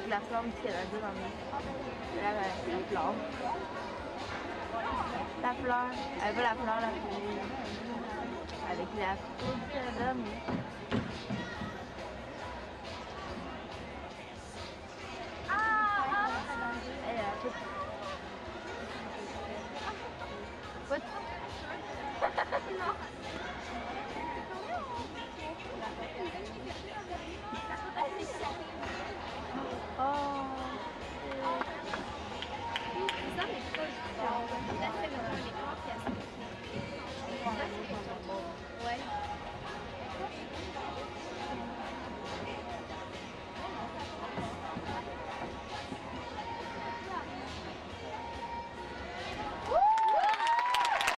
avec la flamme du Canada dans le... Ben, la, la, la flamme. La fleur. Elle veut la fleur, la fille. Avec la flamme du Canada, mais...